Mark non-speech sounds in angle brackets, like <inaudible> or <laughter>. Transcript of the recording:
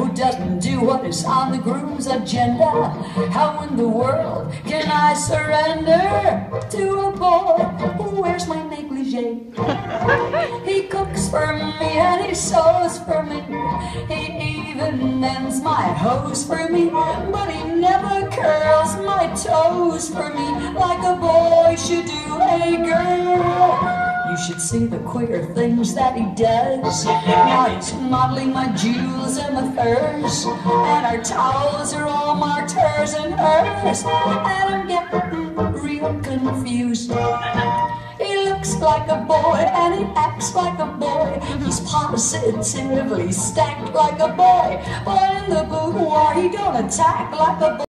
who doesn't do what is on the groom's agenda. How in the world can I surrender to a boy who wears my negligee? <laughs> He cooks for me and he sews for me. He even mends my hose for me, but he never curls my toes for me like a boy should do a girl. Should see the queer things that he does. Now he's modeling my jewels and the furs. And our towels are all marked hers and hers. And I'm getting real confused. He looks like a boy and he acts like a boy. He's positively stacked like a boy. But in the boudoir, he don't attack like a boy.